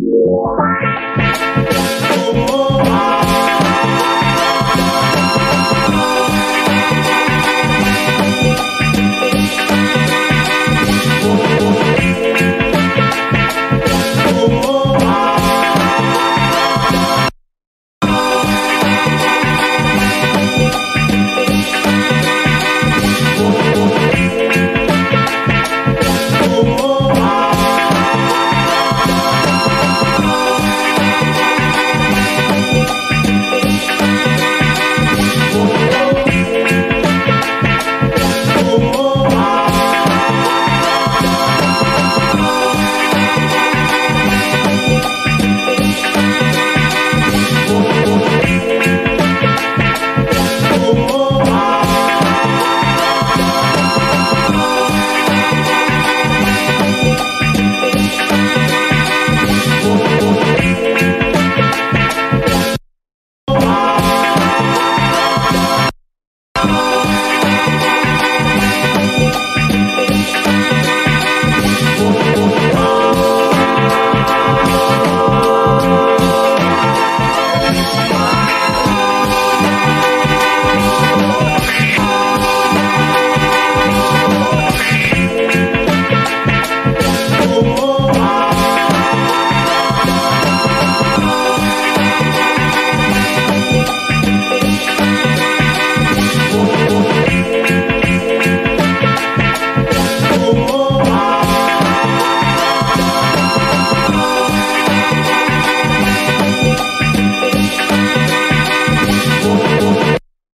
Bye.